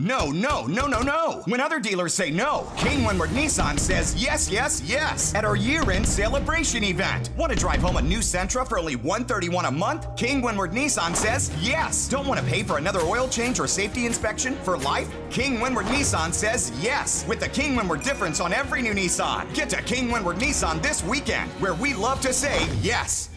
No, no, no, no, no. When other dealers say no, King Windward Nissan says yes, yes, yes at our year-end celebration event. Want to drive home a new Sentra for only one thirty-one a month? King Windward Nissan says yes. Don't want to pay for another oil change or safety inspection for life? King Windward Nissan says yes with the King Windward difference on every new Nissan. Get to King Windward Nissan this weekend where we love to say yes.